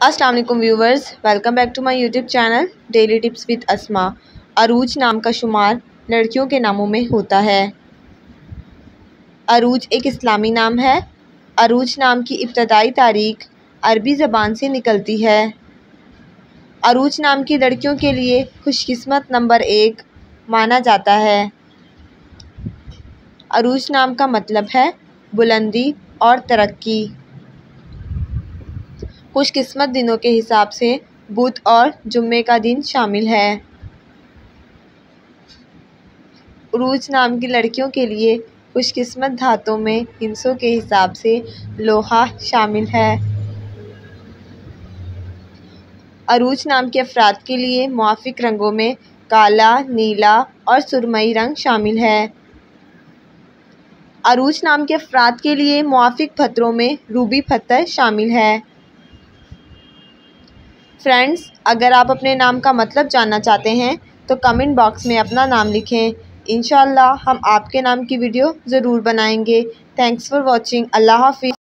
अस्सलाम वालेकुम viewers welcome back to my YouTube channel daily tips with Asma Arooj नाम का शुमार लड़कियों के नामों में होता है। अरूज एक इस्लामी नाम है। अरूज नाम की इब्तदाई तारीख अरबी ज़बान से निकलती है। अरूज नाम की लड़कियों के लिए खुशकिस्मत नंबर एक माना जाता है। अरूज नाम का मतलब है बुलंदी और तरक्की। खुशकिस्मत दिनों के हिसाब से बुध और जुम्मे का दिन शामिल है। उरूज नाम की लड़कियों के लिए खुशकिस्मत धातों में हिंसों के हिसाब से लोहा शामिल है। अरूज नाम के अफराद के लिए मुआफ़िक रंगों में काला, नीला और सुरमई रंग शामिल है। अरूज नाम के अफराद के लिए मुआफ़िक पत्थरों में रूबी पत्थर शामिल है। फ्रेंड्स अगर आप अपने नाम का मतलब जानना चाहते हैं तो कमेंट बॉक्स में अपना नाम लिखें। इन हम आपके नाम की वीडियो ज़रूर बनाएँगे। थैंक्स फॉर वॉचिंग अल्लाह हाफिज़।